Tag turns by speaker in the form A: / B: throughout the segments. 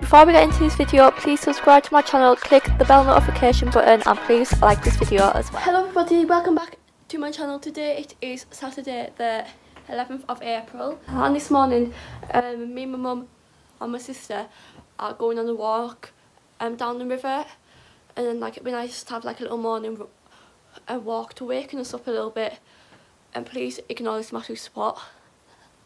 A: Before we get into this video, please subscribe to my channel, click the bell notification button and please like this video as well. Hello everybody, welcome back to my channel. Today it is Saturday the 11th of April and this morning um, me, my mum and my sister are going on a walk um, down the river and then like it'd be nice to have like a little morning a walk to waken us up a little bit and please ignore this massive spot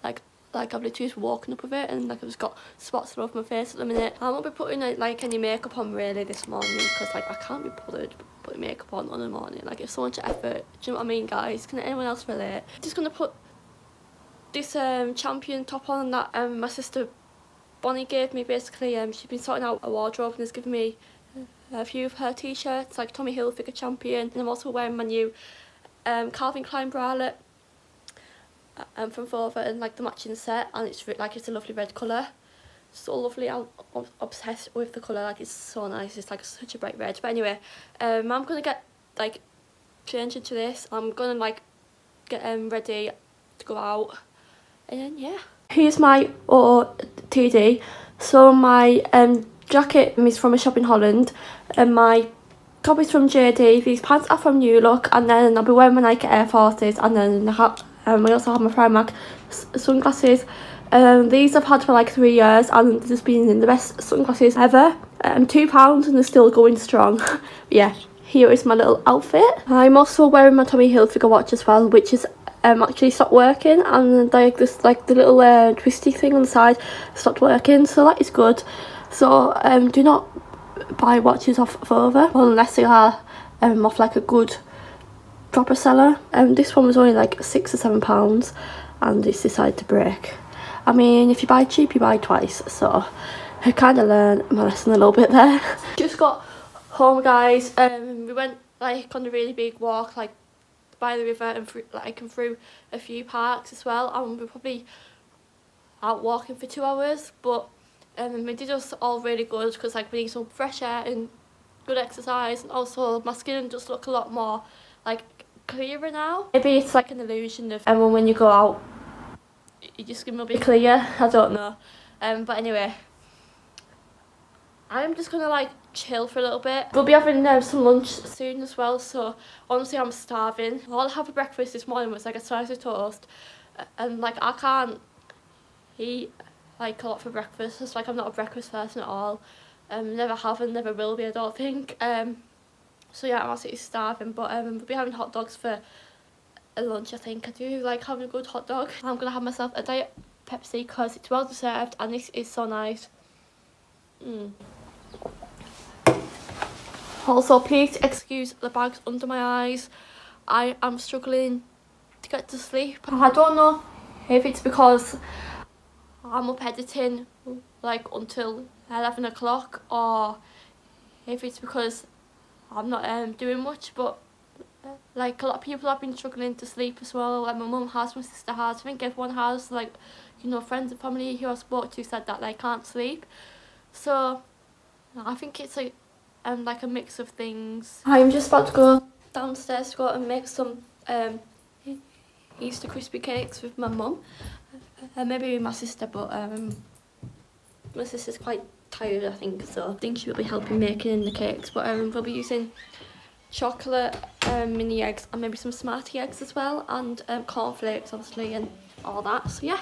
A: like like I've literally just walking up with it and like I've just got spots all over my face at the minute. I won't be putting like any makeup on really this morning because like I can't be bothered putting makeup on on the morning. Like it's so much effort. Do you know what I mean guys? Can anyone else relate? I'm Just gonna put this um, champion top on that um, my sister Bonnie gave me basically. Um, she's been sorting out a wardrobe and has given me a few of her t-shirts like Tommy Hilfiger champion and I'm also wearing my new um, Calvin Klein bralette um, from Vova and like the matching set and it's like it's a lovely red colour. So lovely I'm obsessed with the colour like it's so nice it's like such a bright red. But anyway um, I'm gonna get like change into this. I'm gonna like get um, ready to go out. And then yeah. Here's my OTD so my um, jacket is from a shop in Holland and my top is from JD, these pants are from New Look and then I'll be wearing my Nike Air Forces and then I have um, I also have my Primark sunglasses. Um, these I've had for like three years and they've been the best sunglasses ever. Um, two pounds and they're still going strong. yeah, here is my little outfit. I'm also wearing my Tommy Hilfiger watch as well, which is um, actually stopped working and like this like the little uh, twisty thing on the side stopped working so that is good so um, do not buy watches off Vova unless they are um, off like a good proper seller. Um, this one was only like six or seven pounds and it's decided to break. I mean, if you buy cheap, you buy twice. So I kind of learned my lesson a little bit there. Just got home, guys. Um, we went like on a really big walk, like by the river and through, like and through a few parks as well. And we probably out walking for two hours, but um, we did us all really good because like we need some fresh air and good exercise, and also my skin just look a lot more like clearer now. Maybe it's like an illusion of and when you go out your skin will be clear. I don't know. Um, but anyway, I'm just gonna like chill for a little bit. We'll be having um, some lunch soon as well, so honestly I'm starving. All I had for breakfast this morning was like a slice of toast, and like I can't eat like a lot for breakfast. It's like I'm not a breakfast person at all. Um, never have and never will be, I don't think. Um, so yeah, I'm absolutely starving, but um, we'll be having hot dogs for a lunch, I think. I do like having a good hot dog. I'm going to have myself a Diet Pepsi because it's well deserved and this is so nice. Mm. Also, please excuse the bags under my eyes. I am struggling to get to sleep. I don't know if it's because I'm up editing like until 11 o'clock or if it's because I'm not um, doing much, but uh, like a lot of people have been struggling to sleep as well. Like my mum has, my sister has. I think everyone has. Like you know, friends and family who I spoke to said that they can't sleep. So I think it's like um like a mix of things. I'm just about to go downstairs to go and make some um Easter crispy cakes with my mum. Uh, maybe with my sister, but um my sister's quite tired I think so I think she will be helping making the cakes. But um, we'll be using chocolate um, mini eggs and maybe some smarty eggs as well and um, cornflakes obviously and all that. So yeah.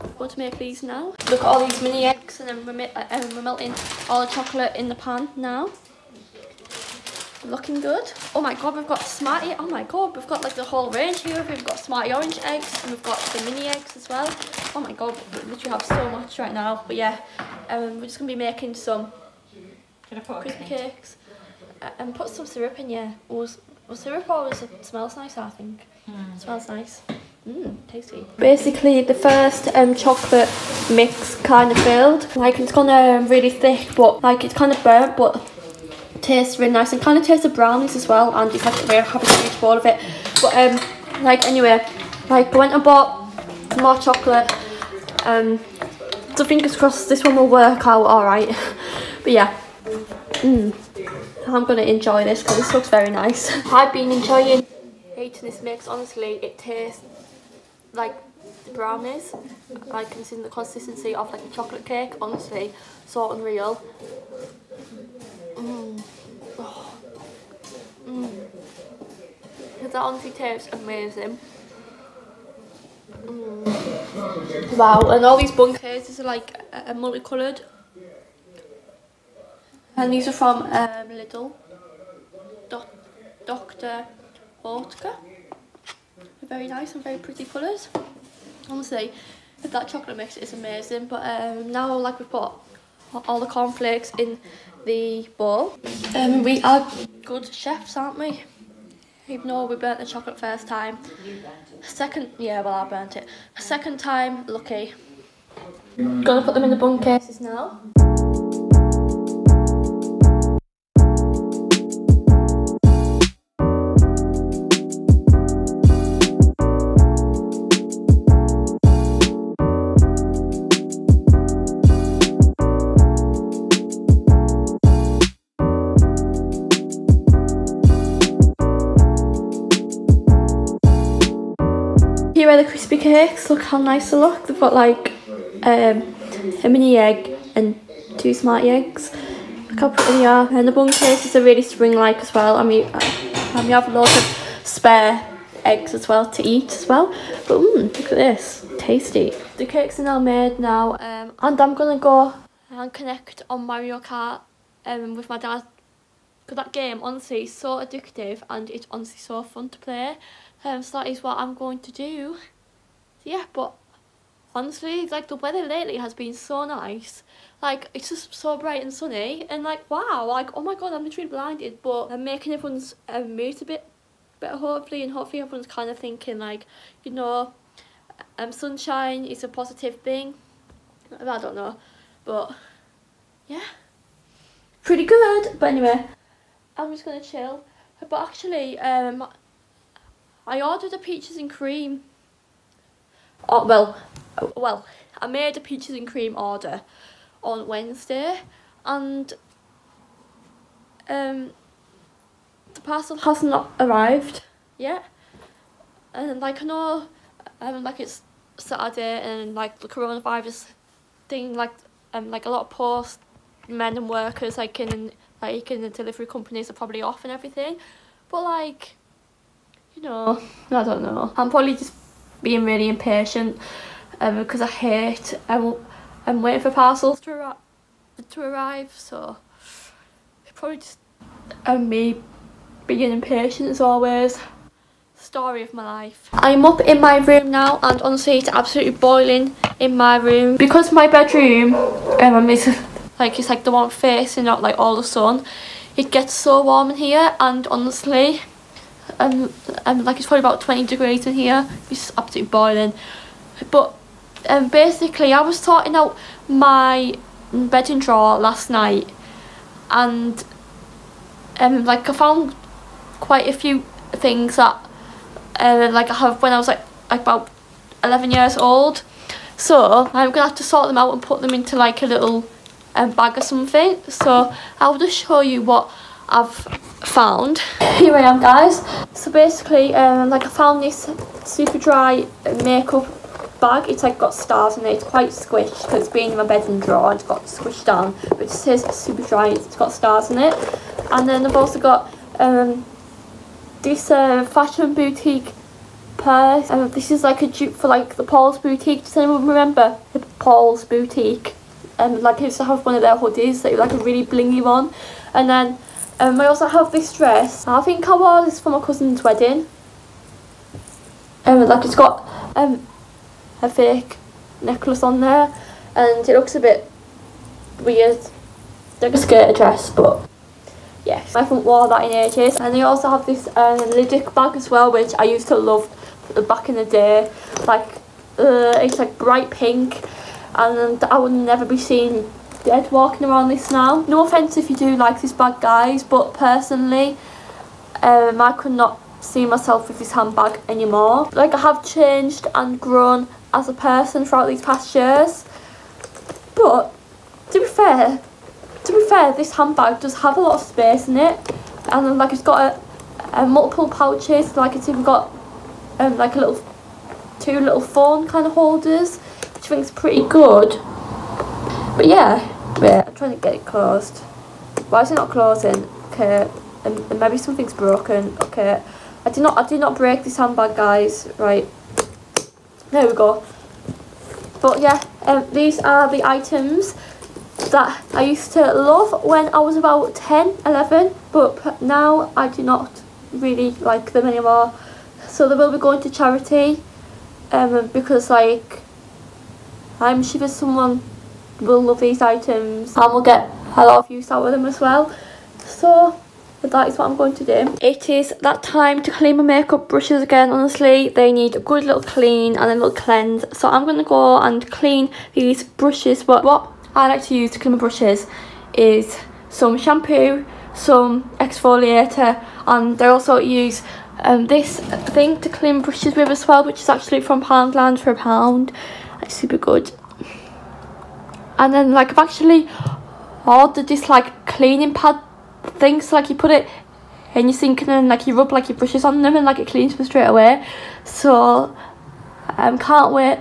A: I'm going to make these now? Look at all these mini eggs and then we're, uh, um, we're melting all the chocolate in the pan now. Looking good. Oh my god we've got smarty oh my god we've got like the whole range here. We've got smarty orange eggs and we've got the mini eggs as well. Oh my god we literally have so much right now. But yeah um, we're just going to be making some crispy cakes uh, and put some syrup in, yeah. Well, well syrup always smells nice, I think. Mm. Smells nice. Mmm, tasty. Basically, the first um, chocolate mix kind of filled. Like, it's kind of really thick, but like it's kind of burnt, but tastes really nice and kind of tastes the brownies as well. And you have a huge bowl of it. But um, like anyway, like I went and bought more chocolate. Um, so fingers crossed this one will work out alright. but yeah, mm, I'm going to enjoy this because this looks very nice. I've been enjoying eating this mix. Honestly, it tastes like the brownies. Like it's in the consistency of like a chocolate cake. Honestly, so unreal. Mmm. Oh. Mmm. That honestly tastes amazing. Wow, and all these bun cases are like uh, multicoloured. And these are from um, Lidl. Dr. Oetker. Very nice and very pretty colours. Honestly, that chocolate mix is amazing. But um, now, like we've put all the cornflakes in the bowl. Um, we are good chefs, aren't we? Even though we burnt the chocolate first time. Second, yeah, well I burnt it. Second time, lucky. Gonna put them in the bun cases now. Crispy cakes. Look how nice they look. They've got like um, a mini egg and two smart eggs. Look how pretty they are. And the bun cases are really spring-like as well. I mean, and we have loads of spare eggs as well to eat as well. But mmm, look at this. Tasty. The cakes are now made now. Um, and I'm to go and connect on Mario Kart um, with my dad because that game honestly is so addictive and it's honestly so fun to play um, so that is what I'm going to do yeah but honestly like the weather lately has been so nice like it's just so bright and sunny and like wow like oh my god I'm literally blinded but I'm making everyone's um, mood a bit better hopefully and hopefully everyone's kind of thinking like you know um, sunshine is a positive thing I don't know but yeah pretty good but anyway I'm just gonna chill. But actually, um, I ordered a peaches and cream. Oh well, well, I made a peaches and cream order on Wednesday, and um, the parcel has not arrived yet. And like I know, um, like it's Saturday and like the coronavirus thing, like um, like a lot of post men and workers like in like and the delivery companies are probably off and everything but like you know I don't know I'm probably just being really impatient um, because I hate I'm, I'm waiting for parcels to, arri to arrive so probably just um, me being impatient as always story of my life. I'm up in my room now and honestly it's absolutely boiling in my room because my bedroom um, is like it's like the one facing out like all the sun it gets so warm in here and honestly um, um like it's probably about 20 degrees in here. It's absolutely boiling. But um basically I was sorting out my bedding drawer last night and um like I found quite a few things that uh, like I have when I was like, like about 11 years old. So I'm gonna have to sort them out and put them into like a little a bag or something. So I'll just show you what I've found. Here I am guys. So basically um, like I found this Superdry makeup bag. It's like got stars in it. It's quite squished because it's been in my bedroom drawer it's got squished down. But it says Superdry. it's got stars in it. And then I've also got um, this uh, fashion boutique purse. And this is like a dupe for like the Paul's boutique. Does anyone remember the Paul's boutique? And um, like I used to have one of their hoodies, like, like a really blingy one. And then um, I also have this dress. I think I wore this for my cousin's wedding. Um, like it's got um, a fake necklace on there, and it looks a bit weird, like a skirt dress, but yes, I haven't worn that in ages. And I also have this um, Lydic bag as well, which I used to love back in the day. Like, uh, it's like bright pink and I would never be seen dead walking around this now. No offence if you do like this bag guys but personally um, I could not see myself with this handbag anymore. Like I have changed and grown as a person throughout these past years but to be fair to be fair this handbag does have a lot of space in it and like it's got a, a multiple pouches like it's even got um, like a little two little phone kind of holders, which I think is pretty good. But yeah, wait, I'm trying to get it closed. Why is it not closing? Okay, and, and maybe something's broken. Okay, I did not I did not break this handbag, guys. Right, there we go. But yeah, um, these are the items that I used to love when I was about 10, 11, but now I do not really like them anymore. So they will be going to charity um, because like I'm sure someone will love these items and will get a lot of use out of them as well. So that is what I'm going to do. It is that time to clean my makeup brushes again. Honestly, they need a good little clean and a little cleanse. So I'm going to go and clean these brushes. But what I like to use to clean my brushes is some shampoo, some exfoliator, and I also use um, this thing to clean brushes with as well, which is actually from Poundland for a pound. It's super good. And then like I've actually ordered this like cleaning pad things like you put it in your sink and then like you rub like your brushes on them and like it cleans them straight away. So um can't wait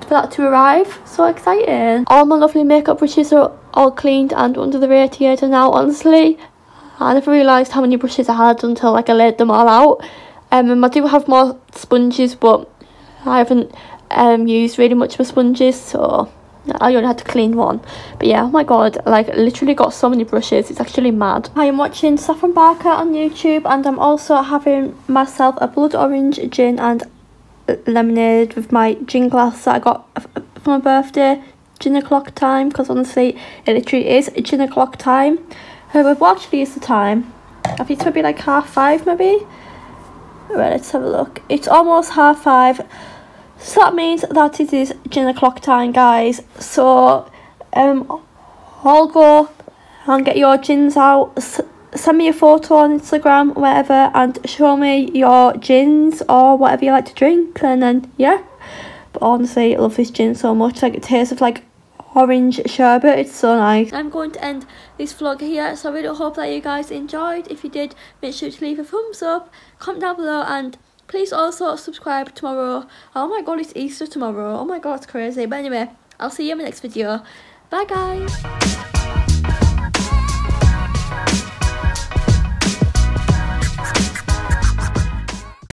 A: for that to arrive. So exciting. All my lovely makeup brushes are all cleaned and under the radiator now. Honestly I never realised how many brushes I had until like I laid them all out. Um, and I do have more sponges but I haven't um used really much of my sponges so I only had to clean one. But yeah, oh my god, like literally got so many brushes. It's actually mad. I am watching Saffron Barker on YouTube and I'm also having myself a blood orange gin and lemonade with my gin glass that I got for my birthday. Gin o'clock time because honestly it literally is gin o'clock time. However, what actually is the time? I think it's maybe like half five maybe. Right, let's have a look. It's almost half five. So that means that it is gin o'clock time, guys. So, um, I'll go and get your gins out. S send me a photo on Instagram, whatever, and show me your gins or whatever you like to drink. And then, yeah. But honestly, I love this gin so much. Like, it tastes of like orange sherbet. It's so nice. I'm going to end this vlog here. So I really hope that you guys enjoyed. If you did, make sure to leave a thumbs up, comment down below, and Please also subscribe tomorrow. Oh my god, it's Easter tomorrow. Oh my god, it's crazy. But anyway, I'll see you in the next video. Bye guys.